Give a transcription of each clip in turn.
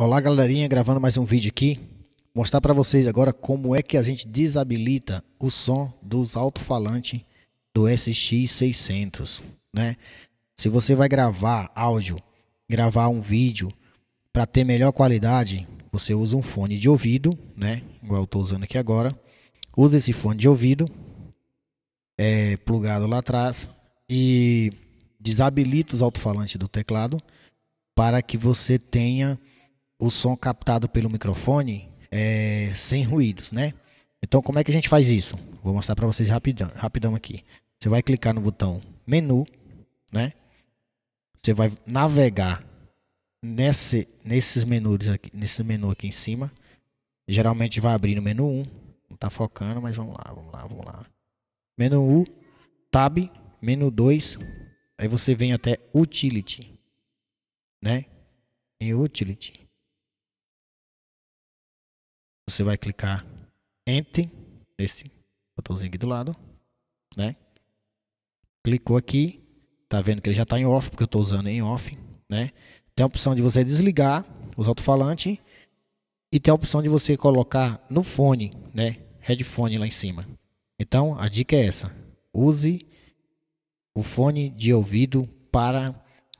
Olá galerinha, gravando mais um vídeo aqui Mostrar para vocês agora como é que a gente desabilita o som dos alto-falantes do SX600 né? Se você vai gravar áudio, gravar um vídeo para ter melhor qualidade Você usa um fone de ouvido, né? Igual eu estou usando aqui agora Usa esse fone de ouvido é, Plugado lá atrás E desabilita os alto-falantes do teclado Para que você tenha o som captado pelo microfone é, sem ruídos, né? Então, como é que a gente faz isso? Vou mostrar para vocês rapidão, rapidão aqui. Você vai clicar no botão menu, né? Você vai navegar nesse, nesses menus aqui, nesse menu aqui em cima. Geralmente vai abrir no menu 1. Não tá focando, mas vamos lá, vamos lá, vamos lá. Menu 1, tab, menu 2. Aí você vem até utility, né? Em utility você vai clicar Enter nesse botãozinho aqui do lado, né? Clicou aqui, tá vendo que ele já está em off, porque eu estou usando em off, né? Tem a opção de você desligar os alto-falantes e tem a opção de você colocar no fone, né? Headphone lá em cima. Então, a dica é essa. Use o fone de ouvido para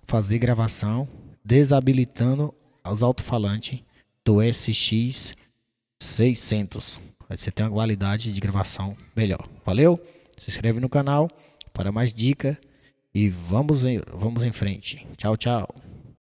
fazer gravação, desabilitando os alto-falantes do SX 600. Aí você tem uma qualidade de gravação melhor. Valeu? Se inscreve no canal para mais dicas e vamos em, vamos em frente. Tchau, tchau.